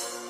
you